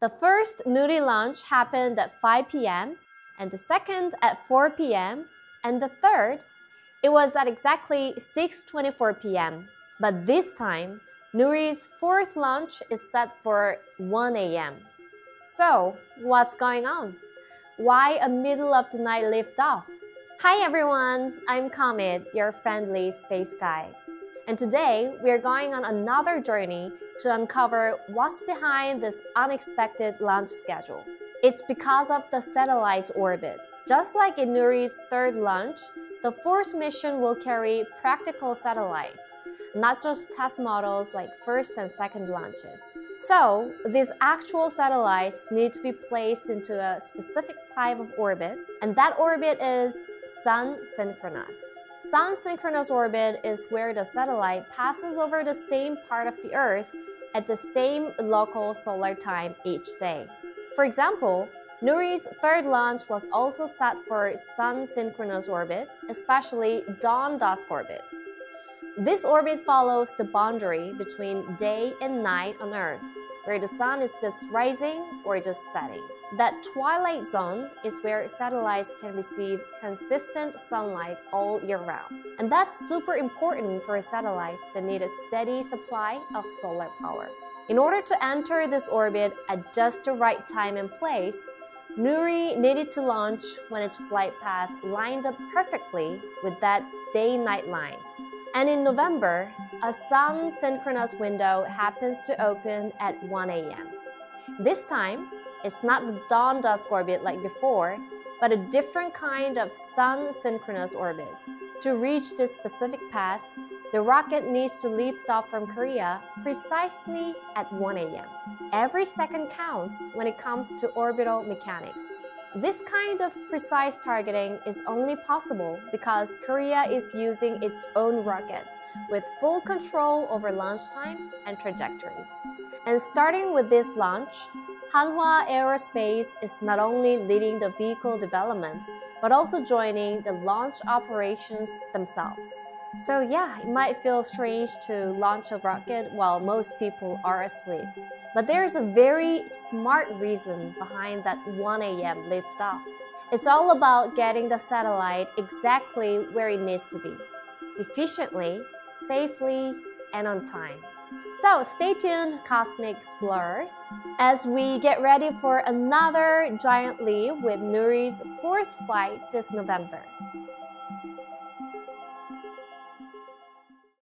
The first Nuri launch happened at 5 p.m., and the second at 4 p.m., and the third, it was at exactly 6.24 p.m. But this time, Nuri's fourth launch is set for 1 a.m. So, what's going on? Why a middle of the night liftoff? Hi everyone, I'm Comet, your friendly space guide. And today, we are going on another journey to uncover what's behind this unexpected launch schedule. It's because of the satellite's orbit. Just like in Nuri's third launch, the fourth mission will carry practical satellites, not just test models like first and second launches. So, these actual satellites need to be placed into a specific type of orbit, and that orbit is Sun synchronous. Sun synchronous orbit is where the satellite passes over the same part of the Earth at the same local solar time each day. For example, Nuri's third launch was also set for Sun synchronous orbit, especially dawn-dusk orbit. This orbit follows the boundary between day and night on Earth, where the sun is just rising or just setting. That twilight zone is where satellites can receive consistent sunlight all year round. And that's super important for satellites that need a steady supply of solar power. In order to enter this orbit at just the right time and place, Nuri needed to launch when its flight path lined up perfectly with that day-night line. And in November, a sun synchronous window happens to open at 1 a.m. This time, it's not the dawn-dusk orbit like before, but a different kind of sun synchronous orbit. To reach this specific path, the rocket needs to lift off from Korea precisely at 1 a.m. Every second counts when it comes to orbital mechanics. This kind of precise targeting is only possible because Korea is using its own rocket with full control over launch time and trajectory. And starting with this launch, Hanwha Aerospace is not only leading the vehicle development, but also joining the launch operations themselves. So yeah, it might feel strange to launch a rocket while most people are asleep. But there's a very smart reason behind that 1 a.m. liftoff. It's all about getting the satellite exactly where it needs to be, efficiently, safely, and on time. So stay tuned, Cosmic Explorers, as we get ready for another giant leap with Nuri's fourth flight this November.